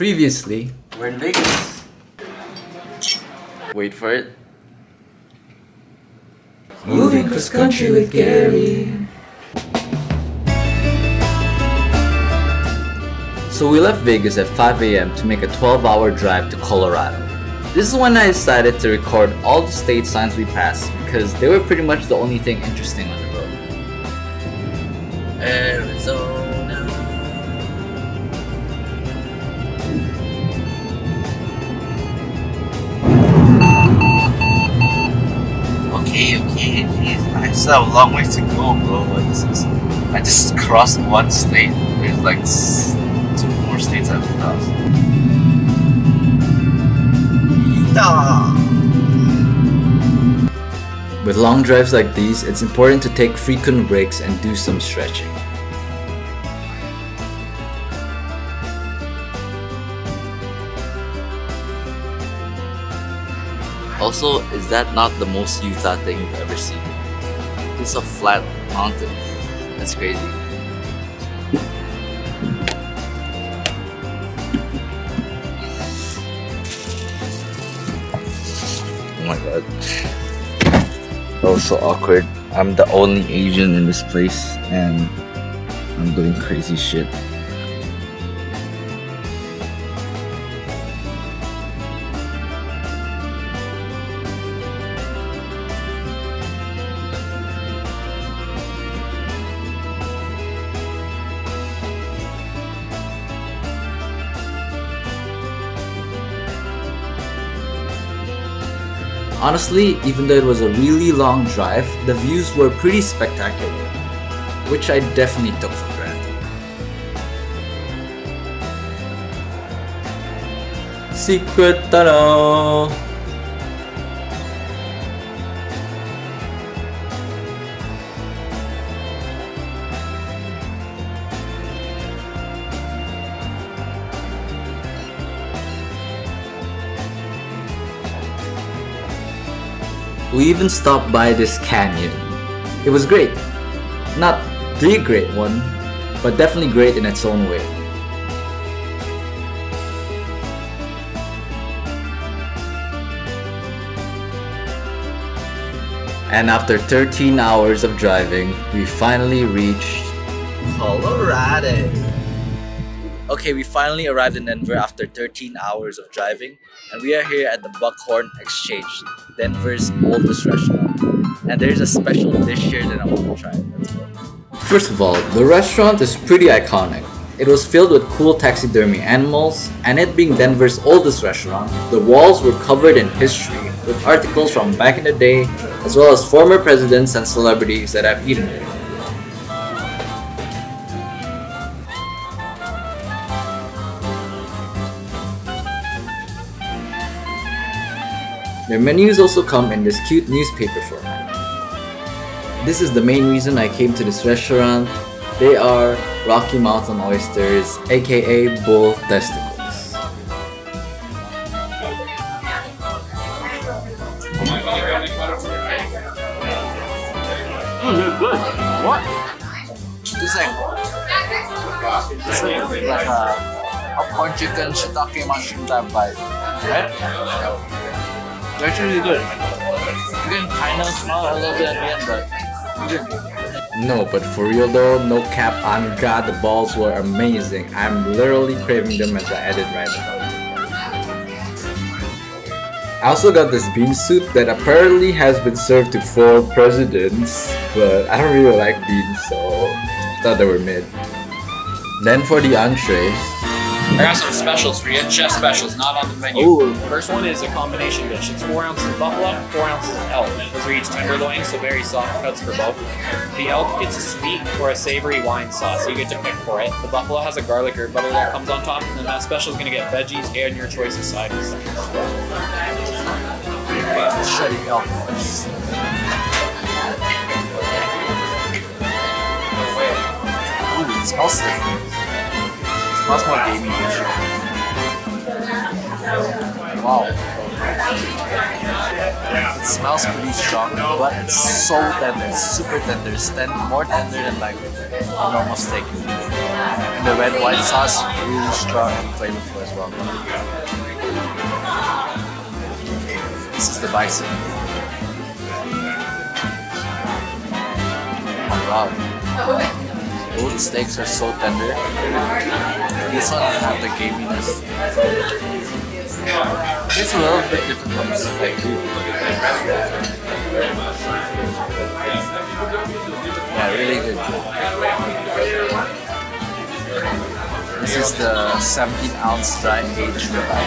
Previously, We're in Vegas. Wait for it. moving cross country with Garry. So we left Vegas at 5 a.m. to make a 12 hour drive to Colorado. This is when I decided to record all the state signs we passed because they were pretty much the only thing interesting on the road. Arizona. Still have a long ways to go, bro. What is this? I just crossed one state. There's like two more states I have to cross. Yeehaw! With long drives like these, it's important to take frequent breaks and do some stretching. Also, is that not the most Utah thing you've ever seen? It's a flat mountain. That's crazy. Oh my god. That was so awkward. I'm the only Asian in this place and I'm doing crazy shit. Honestly, even though it was a really long drive, the views were pretty spectacular, which I definitely took for granted. Secret tunnel. We even stopped by this canyon. It was great. Not the great one, but definitely great in its own way. And after 13 hours of driving, we finally reached Colorado. Okay, we finally arrived in Denver after 13 hours of driving, and we are here at the Buckhorn Exchange, Denver's oldest restaurant. And there's a special dish here that I want to try. First of all, the restaurant is pretty iconic. It was filled with cool taxidermy animals, and it being Denver's oldest restaurant, the walls were covered in history with articles from back in the day, as well as former presidents and celebrities that have eaten here. Their menus also come in this cute newspaper format. This is the main reason I came to this restaurant. They are Rocky Mountain oysters, aka bull testicles. What? It's like, it's like, like a popcorn chicken shiitake mushroom type vibe, right? It's actually really good. You can kind of smell a little bit at the end, but No, but for real though, no cap on God, the balls were amazing. I'm literally craving them as I edit right now. I also got this bean soup that apparently has been served to four presidents, but I don't really like beans, so I thought they were mid. Then for the entrees, I got some specials for you. Chef specials, not on the menu. Ooh. First one is a combination dish. It's four ounces of buffalo, four ounces of elk. Those are each tenderloin, so very soft cuts for both. The elk, gets a sweet or a savory wine sauce. So you get to pick for it. The buffalo has a garlic herb butter that comes on top, and then that special is gonna get veggies and your choice of sides. shutting elk. Ooh, it smells different. Smells more gamey this Wow. It smells pretty strong, but it's so tender. It's super tender. It's more tender than like a normal steak. And the red wine sauce, really strong and flavorful as well. This is the bison. Oh wow. Both steaks are so tender. This one doesn't have the gaminess. It's a little bit different from steak. Yeah, really good. This is the 17 ounce dry aged ribeye.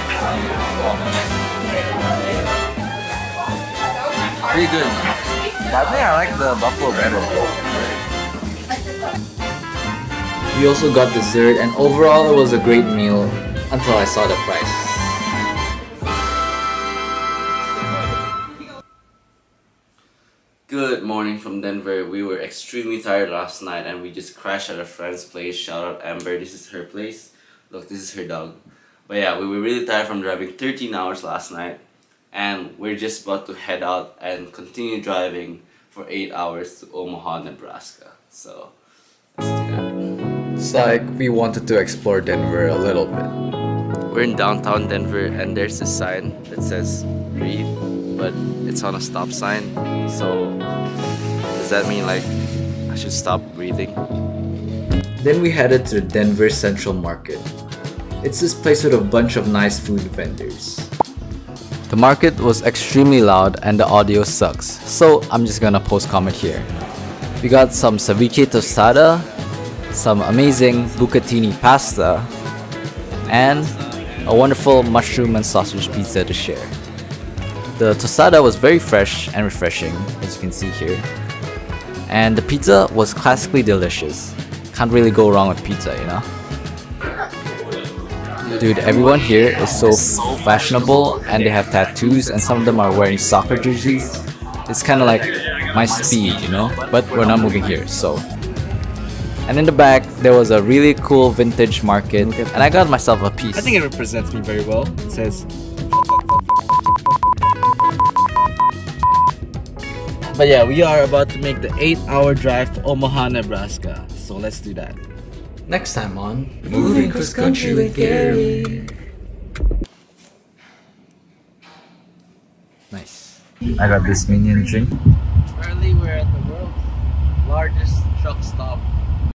Pretty good. I think I like the buffalo better. We also got dessert, and overall, it was a great meal until I saw the price. Good morning from Denver. We were extremely tired last night and we just crashed at a friend's place. Shout out Amber, this is her place. Look, this is her dog. But yeah, we were really tired from driving 13 hours last night and we're just about to head out and continue driving for 8 hours to Omaha, Nebraska. So, let's do that. It's like we wanted to explore Denver a little bit. We're in downtown Denver and there's a sign that says breathe, but it's on a stop sign. So does that mean like I should stop breathing? Then we headed to the Denver Central Market. It's this place with a bunch of nice food vendors. The market was extremely loud and the audio sucks, so I'm just gonna post comment here. We got some ceviche tostada, some amazing bucatini pasta, and a wonderful mushroom and sausage pizza to share. The tostada was very fresh and refreshing, as you can see here. And the pizza was classically delicious. Can't really go wrong with pizza, you know? Dude, everyone here is so fashionable and they have tattoos and some of them are wearing soccer jerseys. It's kind of like my speed, you know? But we're not moving here, so. And in the back, there was a really cool vintage market and I got myself a piece. I think it represents me very well. It says But yeah, we are about to make the 8 hour drive to Omaha, Nebraska. So let's do that. Next time on Moving Cross Country with Garry. Nice. I got this minion drink. Currently, we're at the world's largest truck stop